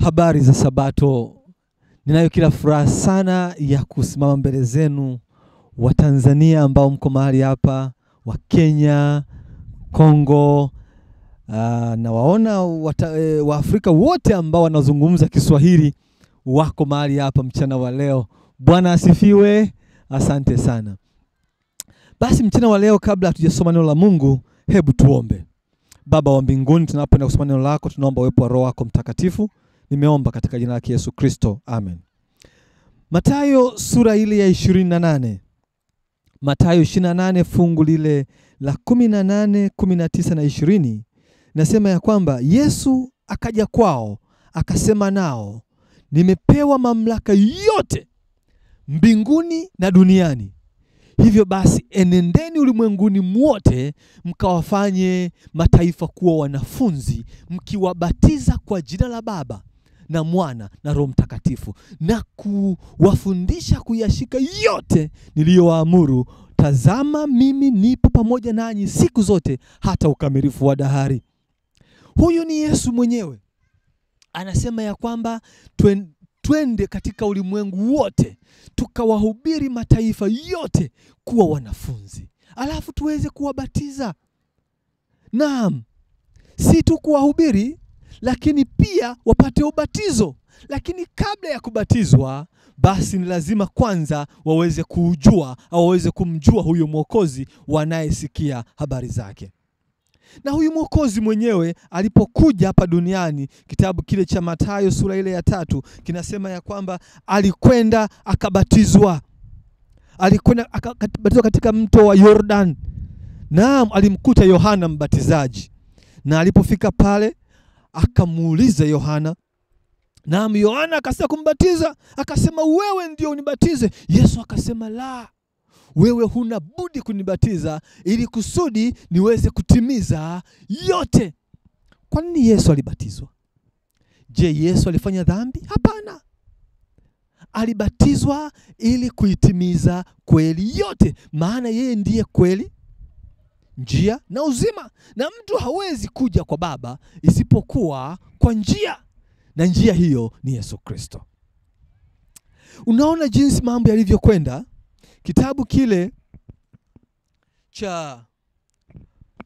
Habari za Sabato. Ninayo kila furaha sana ya kusimama mbele zenu Watanzania ambao mko mahali hapa, wa Kenya, Kongo, aa, na waona wata, e, Waafrika wote ambao wanazungumza Kiswahili wako mahali hapa mchana wa leo. Bwana asifiwe. Asante sana. Basi mchana wa leo, kabla hatujasoma neno la Mungu, hebu tuombe. Baba wa mbinguni, tunapoenda kusoma neno lako, tunaomba uwepo wa Roho wako Mtakatifu. Nimeomba katika jina lake Yesu Kristo, amen. Mathayo sura ile ya ishirini na nane Mathayo ishirini na nane fungu lile la kumi na nane kumi na tisa na ishirini nasema ya kwamba Yesu akaja kwao akasema nao, nimepewa mamlaka yote mbinguni na duniani. Hivyo basi enendeni ulimwenguni mwote mkawafanye mataifa kuwa wanafunzi, mkiwabatiza kwa jina la Baba na Mwana na Roho Mtakatifu, na kuwafundisha kuyashika yote niliyowaamuru. Tazama, mimi nipo pamoja nanyi siku zote hata ukamilifu wa dahari. Huyu ni Yesu mwenyewe anasema ya kwamba twen, twende katika ulimwengu wote tukawahubiri mataifa yote kuwa wanafunzi, alafu tuweze kuwabatiza. Naam, si tu kuwahubiri, lakini pia wapate ubatizo. Lakini kabla ya kubatizwa, basi ni lazima kwanza waweze kuujua au waweze kumjua huyo Mwokozi wanayesikia habari zake na huyu mwokozi mwenyewe alipokuja hapa duniani, kitabu kile cha Mathayo sura ile ya tatu kinasema ya kwamba alikwenda akabatizwa, alikwenda akabatizwa katika mto wa Yordan. Naam, alimkuta Yohana Mbatizaji, na alipofika pale akamuuliza Yohana. Naam, Yohana akasema kumbatiza, akasema wewe ndio unibatize. Yesu akasema la wewe huna budi kunibatiza ili kusudi niweze kutimiza yote. Kwa nini Yesu alibatizwa? Je, Yesu alifanya dhambi? Hapana, alibatizwa ili kuitimiza kweli yote, maana yeye ndiye kweli, njia na uzima, na mtu hawezi kuja kwa Baba isipokuwa kwa njia, na njia hiyo ni Yesu Kristo. Unaona jinsi mambo yalivyokwenda. Kitabu kile cha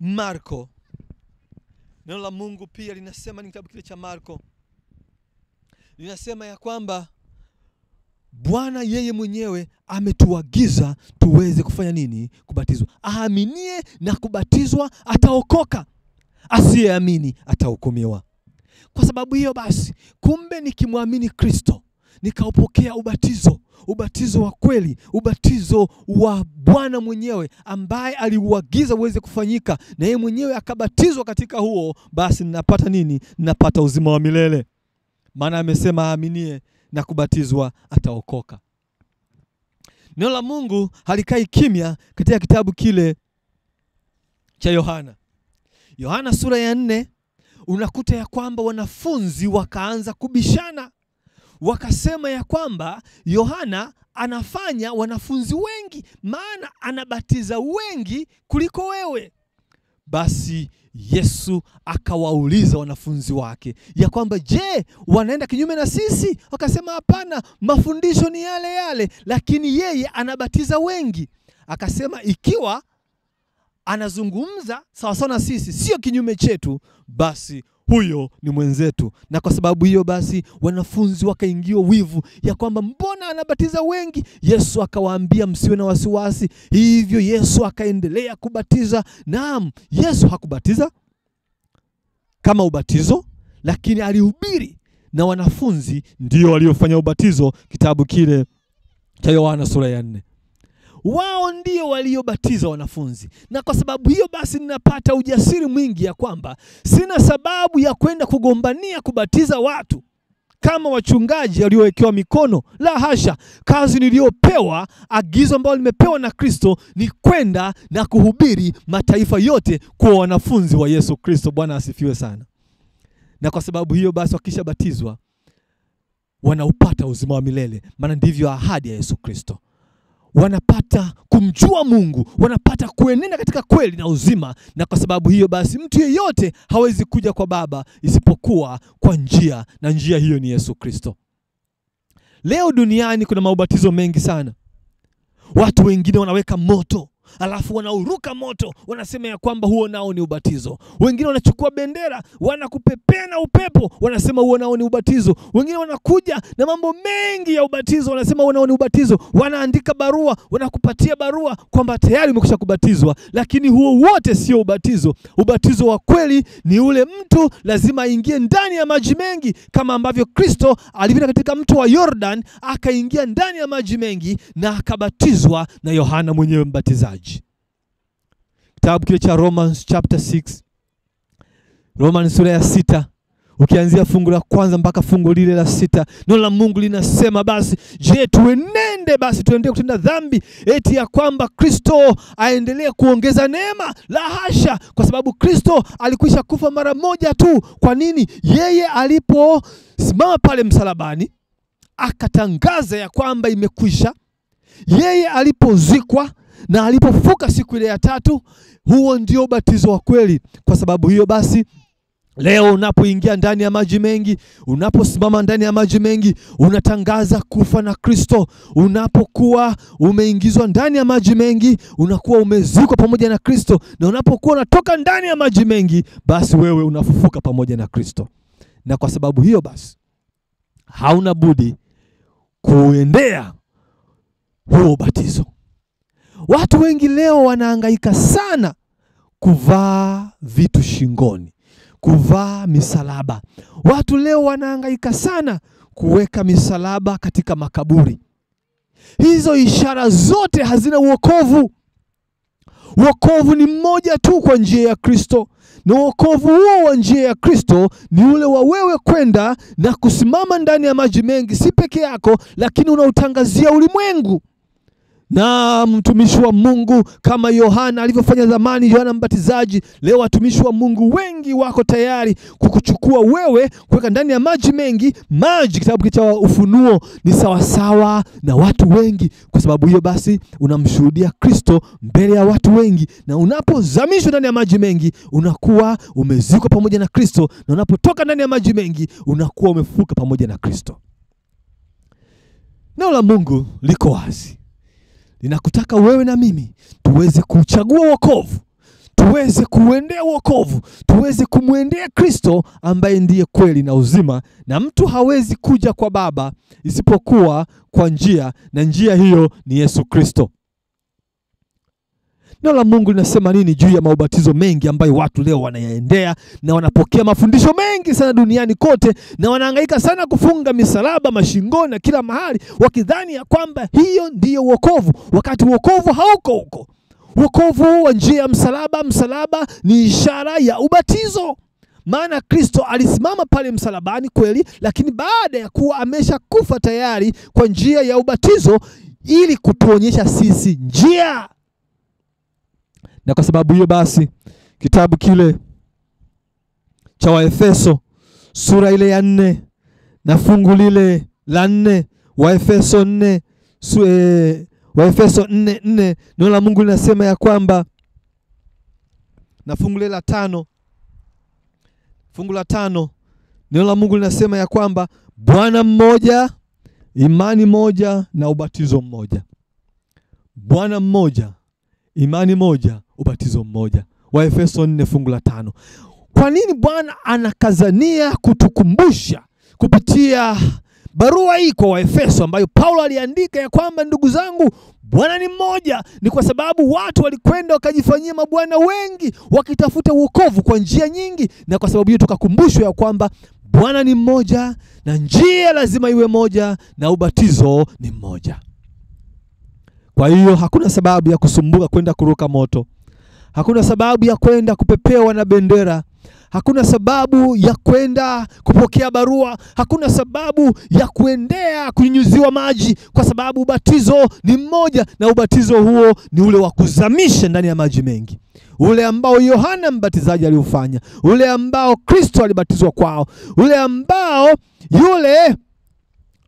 Marko, neno la Mungu pia linasema, ni kitabu kile cha Marko linasema ya kwamba Bwana yeye mwenyewe ametuagiza tuweze kufanya nini? Kubatizwa. Aaminie na kubatizwa ataokoka, asiyeamini atahukumiwa. Kwa sababu hiyo basi, kumbe nikimwamini Kristo nikaupokea ubatizo, ubatizo wa kweli, ubatizo wa Bwana mwenyewe ambaye aliuagiza uweze kufanyika, na yeye mwenyewe akabatizwa katika huo, basi ninapata nini? Ninapata uzima wa milele, maana amesema aaminie na kubatizwa ataokoka. Neno la Mungu halikai kimya katika kitabu kile cha Yohana, Yohana sura ya nne, unakuta ya kwamba wanafunzi wakaanza kubishana wakasema ya kwamba Yohana anafanya wanafunzi wengi, maana anabatiza wengi kuliko wewe. Basi Yesu akawauliza wanafunzi wake ya kwamba je, wanaenda kinyume na sisi? Wakasema hapana, mafundisho ni yale yale, lakini yeye anabatiza wengi. Akasema ikiwa anazungumza sawasawa na sisi, sio kinyume chetu, basi huyo ni mwenzetu. Na kwa sababu hiyo basi wanafunzi wakaingiwa wivu ya kwamba mbona anabatiza wengi. Yesu akawaambia msiwe na wasiwasi. Hivyo Yesu akaendelea kubatiza. Naam, Yesu hakubatiza kama ubatizo, lakini alihubiri na wanafunzi ndio waliofanya ubatizo. Kitabu kile cha Yohana sura ya nne wao ndio waliobatiza wanafunzi, na kwa sababu hiyo basi ninapata ujasiri mwingi ya kwamba sina sababu ya kwenda kugombania kubatiza watu kama wachungaji waliowekewa mikono. La hasha! Kazi niliyopewa, agizo ambalo limepewa na Kristo ni kwenda na kuhubiri mataifa yote kuwa wanafunzi wa Yesu Kristo. Bwana asifiwe sana. Na kwa sababu hiyo basi wakishabatizwa wanaupata uzima wa milele, maana ndivyo ahadi ya Yesu Kristo wanapata kumjua Mungu, wanapata kuenenda katika kweli na uzima, na kwa sababu hiyo basi mtu yeyote hawezi kuja kwa Baba isipokuwa kwa njia, na njia hiyo ni Yesu Kristo. Leo duniani kuna maubatizo mengi sana. Watu wengine wanaweka moto alafu wanauruka moto, wanasema ya kwamba huo nao ni ubatizo. Wengine wanachukua bendera wanakupepea na upepo, wanasema huo nao ni ubatizo. Wengine wanakuja na mambo mengi ya ubatizo, wanasema huo nao ni ubatizo. Wanaandika barua, wanakupatia barua kwamba tayari umekwisha kubatizwa, lakini huo wote sio ubatizo. Ubatizo wa kweli ni ule mtu lazima aingie ndani ya maji mengi, kama ambavyo Kristo alipita katika mto wa Yordan, akaingia ndani ya maji mengi na akabatizwa na Yohana mwenyewe mbatizaji. Kitabu kile cha Romans chapter 6, Romans sura ya sita ukianzia fungu la kwanza mpaka fungu lile la sita, neno la Mungu linasema basi, je, tuenende basi tuendelee kutenda dhambi eti ya kwamba Kristo aendelee kuongeza neema? La hasha, kwa sababu Kristo alikwisha kufa mara moja tu. Kwa nini? Yeye aliposimama pale msalabani akatangaza ya kwamba imekwisha. Yeye alipozikwa na alipofuka siku ile ya tatu, huo ndio ubatizo wa kweli. Kwa sababu hiyo basi Leo unapoingia ndani ya maji mengi, unaposimama ndani ya maji mengi, unatangaza kufa na Kristo. Unapokuwa umeingizwa ndani ya maji mengi, unakuwa umezikwa pamoja na Kristo, na unapokuwa unatoka ndani ya maji mengi, basi wewe unafufuka pamoja na Kristo. Na kwa sababu hiyo basi, hauna budi kuendea huo ubatizo. Watu wengi leo wanaangaika sana kuvaa vitu shingoni kuvaa misalaba. Watu leo wanaangaika sana kuweka misalaba katika makaburi. Hizo ishara zote hazina uokovu. Uokovu ni mmoja tu kwa njia ya Kristo, na uokovu huo wa njia ya Kristo ni ule wa wewe kwenda na kusimama ndani ya maji mengi, si peke yako, lakini unautangazia ulimwengu na mtumishi wa Mungu kama Yohana alivyofanya zamani, Yohana Mbatizaji. Leo watumishi wa Mungu wengi wako tayari kukuchukua wewe, kuweka ndani ya maji mengi. Maji, kitabu cha Ufunuo, ni sawasawa na watu wengi. Kwa sababu hiyo basi, unamshuhudia Kristo mbele ya watu wengi, na unapozamishwa ndani ya maji mengi, unakuwa umezikwa pamoja na Kristo, na unapotoka ndani ya maji mengi, unakuwa umefuka pamoja na Kristo. Neno la Mungu liko wazi linakutaka wewe na mimi tuweze kuchagua wokovu, tuweze kuendea wokovu, tuweze kumwendea Kristo ambaye ndiye kweli na uzima, na mtu hawezi kuja kwa Baba isipokuwa kwa njia, na njia hiyo ni Yesu Kristo. Neno la Mungu linasema nini juu ya maubatizo mengi ambayo watu leo wanayaendea na wanapokea mafundisho mengi sana duniani kote, na wanahangaika sana kufunga misalaba mashingoni na kila mahali, wakidhani ya kwamba hiyo ndiyo wokovu, wakati wokovu hauko huko. Wokovu wa njia ya msalaba, msalaba ni ishara ya ubatizo. Maana Kristo alisimama pale msalabani kweli, lakini baada ya kuwa ameshakufa tayari kwa njia ya ubatizo, ili kutuonyesha sisi njia na kwa sababu hiyo basi kitabu kile cha Waefeso sura ile ya nne na fungu lile la nne Waefeso nne e, Waefeso nne nne neno la Mungu linasema ya kwamba na fungu lile la tano fungu la tano neno la Mungu linasema ya kwamba Bwana mmoja, imani moja na ubatizo mmoja. Bwana mmoja, imani moja ubatizo mmoja. Waefeso 4 fungu la tano. Kwa nini Bwana anakazania kutukumbusha kupitia barua hii kwa Waefeso ambayo Paulo aliandika ya kwamba ndugu zangu, Bwana ni mmoja? Ni kwa sababu watu walikwenda wakajifanyia mabwana wengi wakitafuta uokovu kwa njia nyingi, na kwa sababu hiyo tukakumbushwa ya kwamba Bwana ni mmoja na njia lazima iwe moja na ubatizo ni mmoja. Kwa hiyo hakuna sababu ya kusumbuka kwenda kuruka moto. Hakuna sababu ya kwenda kupepewa na bendera. Hakuna sababu ya kwenda kupokea barua. Hakuna sababu ya kuendea kunyunyuziwa maji, kwa sababu ubatizo ni mmoja, na ubatizo huo ni ule wa kuzamisha ndani ya maji mengi, ule ambao Yohana Mbatizaji aliufanya, ule ambao Kristo alibatizwa kwao, ule ambao yule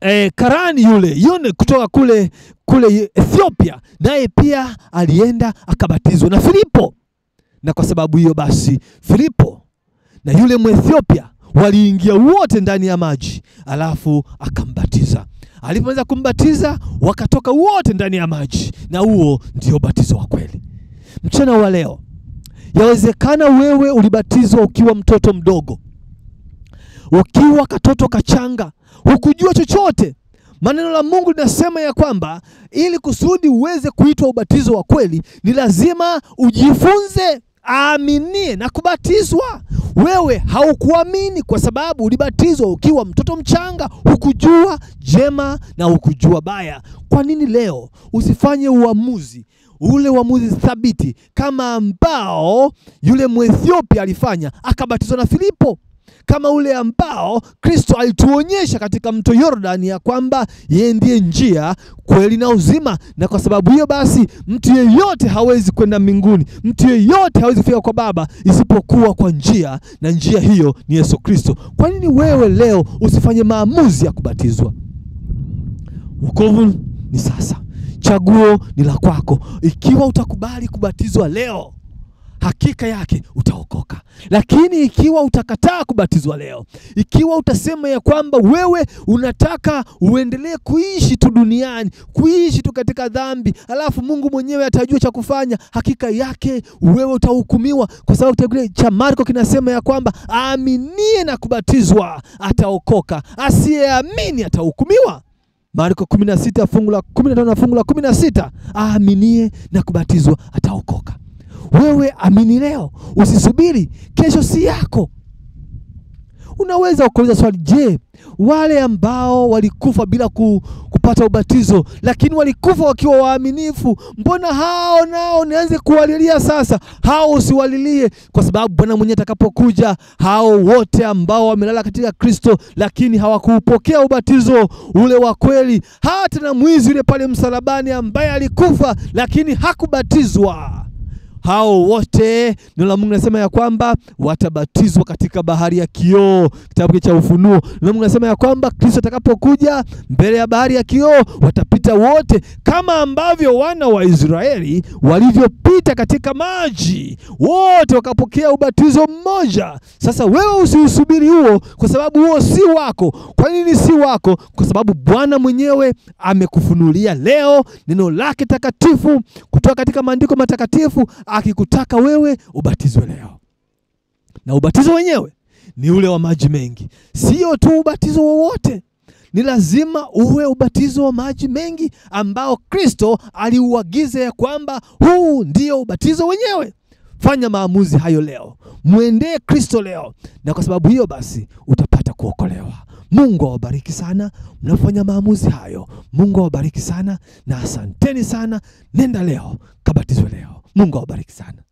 eh, karani yule yule kutoka kule kule Ethiopia, naye pia alienda akabatizwa na Filipo, na kwa sababu hiyo basi Filipo na yule Mwethiopia waliingia wote ndani ya maji, alafu akambatiza. Alipoweza kumbatiza, wakatoka wote ndani ya maji, na huo ndio batizo wa kweli. Mchana wa leo, yawezekana wewe ulibatizwa ukiwa mtoto mdogo, ukiwa katoto kachanga, hukujua chochote. Maneno la Mungu linasema ya kwamba ili kusudi uweze kuitwa ubatizo wa kweli, ni lazima ujifunze aaminie na kubatizwa. Wewe haukuamini kwa sababu ulibatizwa ukiwa mtoto mchanga, hukujua jema na hukujua baya. Kwa nini leo usifanye uamuzi ule uamuzi thabiti kama ambao yule Mwethiopia alifanya akabatizwa na Filipo, kama ule ambao Kristo alituonyesha katika mto Yordani ya kwamba yeye ndiye njia, kweli na uzima, na kwa sababu hiyo basi mtu yeyote hawezi kwenda mbinguni, mtu yeyote hawezi kufika kwa Baba isipokuwa kwa njia, na njia hiyo ni Yesu Kristo. Kwa nini wewe leo usifanye maamuzi ya kubatizwa? Wokovu ni sasa, chaguo ni la kwako. Ikiwa utakubali kubatizwa leo hakika yake utaokoka. Lakini ikiwa utakataa kubatizwa leo, ikiwa utasema ya kwamba wewe unataka uendelee kuishi tu duniani, kuishi tu katika dhambi, alafu Mungu mwenyewe atajua cha kufanya, hakika yake wewe utahukumiwa, kwa sababu kitabu cha Marko kinasema ya kwamba aaminie na kubatizwa ataokoka, asiyeamini atahukumiwa. Marko 16 fungu la 15 na fungu la 16, aaminie na kubatizwa ataokoka. Wewe amini leo, usisubiri kesho, si yako. Unaweza kuuliza swali, je, wale ambao walikufa bila ku, kupata ubatizo lakini walikufa wakiwa waaminifu, mbona hao nao nianze kuwalilia sasa? Hao usiwalilie, kwa sababu Bwana mwenyewe atakapokuja, hao wote ambao wamelala katika Kristo lakini hawakuupokea ubatizo ule wa kweli, hata na mwizi yule pale msalabani ambaye alikufa lakini hakubatizwa hao wote neno la Mungu nasema ya kwamba watabatizwa katika bahari ya kioo, kitabu cha Ufunuo. Neno la Mungu nasema ya kwamba Kristo atakapokuja mbele ya bahari ya kioo watapita wote, kama ambavyo wana wa Israeli walivyopita katika maji, wote wakapokea ubatizo mmoja. Sasa wewe usiusubiri huo, kwa sababu huo si wako. Kwa nini si wako? Kwa sababu Bwana mwenyewe amekufunulia leo neno lake takatifu kutoka katika maandiko matakatifu akikutaka wewe ubatizwe leo, na ubatizo wenyewe ni ule wa maji mengi. Sio tu ubatizo wowote, ni lazima uwe ubatizo wa maji mengi ambao Kristo aliuagiza ya kwamba huu ndio ubatizo wenyewe. Fanya maamuzi hayo leo, mwendee Kristo leo, na kwa sababu hiyo basi utapata kuokolewa. Mungu awabariki sana mnafanya maamuzi hayo. Mungu awabariki sana na asanteni sana. Nenda leo kabatizwe leo. Mungu awabariki sana.